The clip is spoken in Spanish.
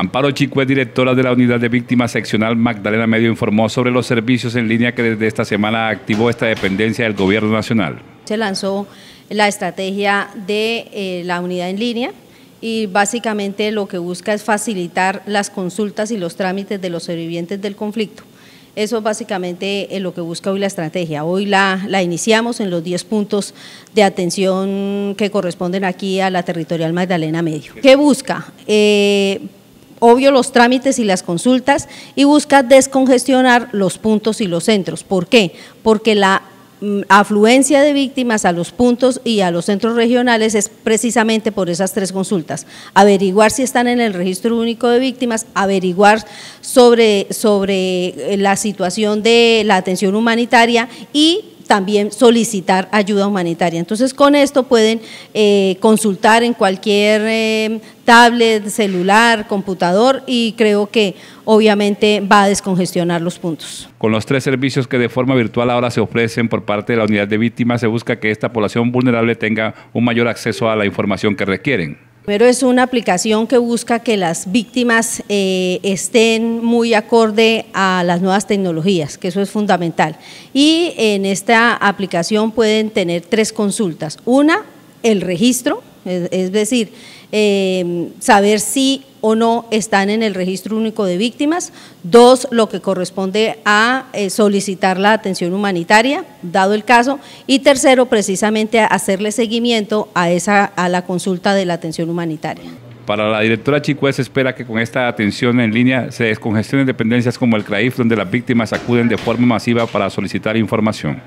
Amparo Chico es directora de la Unidad de Víctimas Seccional Magdalena Medio, informó sobre los servicios en línea que desde esta semana activó esta dependencia del Gobierno Nacional. Se lanzó la estrategia de eh, la unidad en línea y básicamente lo que busca es facilitar las consultas y los trámites de los sobrevivientes del conflicto. Eso es básicamente lo que busca hoy la estrategia. Hoy la, la iniciamos en los 10 puntos de atención que corresponden aquí a la territorial Magdalena Medio. ¿Qué busca? Eh, obvio los trámites y las consultas y busca descongestionar los puntos y los centros. ¿Por qué? Porque la mm, afluencia de víctimas a los puntos y a los centros regionales es precisamente por esas tres consultas. Averiguar si están en el registro único de víctimas, averiguar sobre, sobre la situación de la atención humanitaria y también solicitar ayuda humanitaria. Entonces, con esto pueden eh, consultar en cualquier eh, tablet, celular, computador y creo que obviamente va a descongestionar los puntos. Con los tres servicios que de forma virtual ahora se ofrecen por parte de la unidad de víctimas, se busca que esta población vulnerable tenga un mayor acceso a la información que requieren. Primero es una aplicación que busca que las víctimas eh, estén muy acorde a las nuevas tecnologías, que eso es fundamental. Y en esta aplicación pueden tener tres consultas. Una, el registro, es, decir, eh, saber si o no están en el registro único de víctimas. Dos, lo que corresponde a eh, solicitar la atención humanitaria, dado el caso. Y tercero, precisamente hacerle seguimiento a, esa, a la consulta de la atención humanitaria. Para la directora Chicuez espera que con esta atención en línea se descongestionen dependencias como el CRAIF, donde las víctimas acuden de forma masiva para solicitar información.